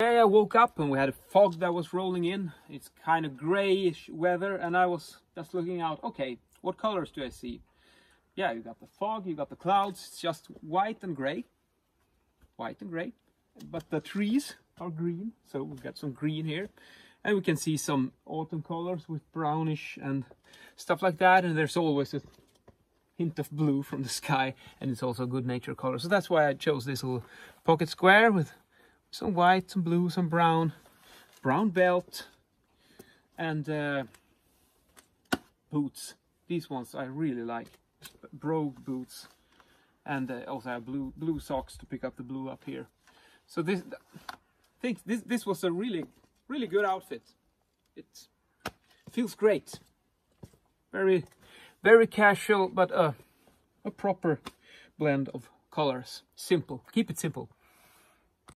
Today I woke up and we had a fog that was rolling in. It's kind of grayish weather and I was just looking out. Okay, what colors do I see? Yeah, you got the fog, you got the clouds. It's just white and gray. White and gray. But the trees are green, so we've got some green here. And we can see some autumn colors with brownish and stuff like that. And there's always a hint of blue from the sky and it's also a good nature color. So that's why I chose this little pocket square with some white, some blue, some brown, brown belt and uh, boots. These ones I really like, brogue boots and uh, also have blue blue socks to pick up the blue up here. So this, I think this this was a really really good outfit. It feels great. Very very casual, but a, a proper blend of colors. Simple. Keep it simple.